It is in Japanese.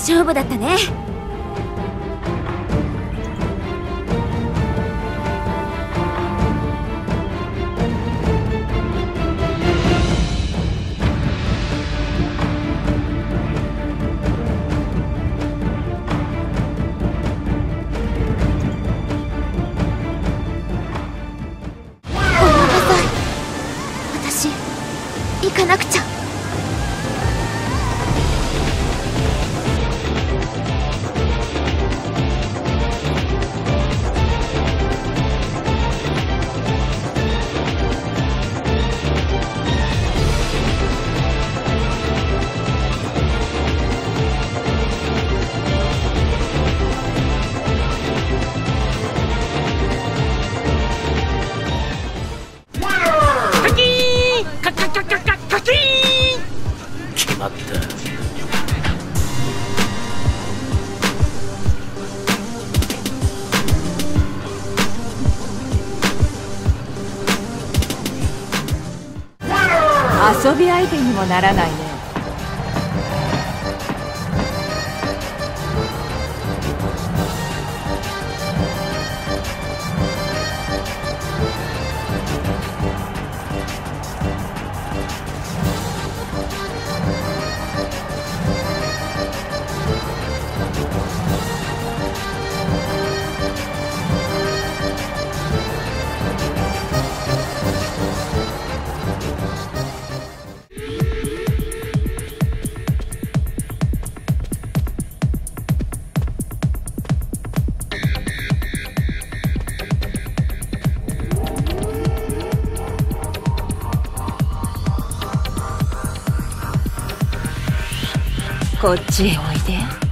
勝負だったね。私行かなくちゃ。まった遊び相手にもならないね。こっち。へおいで。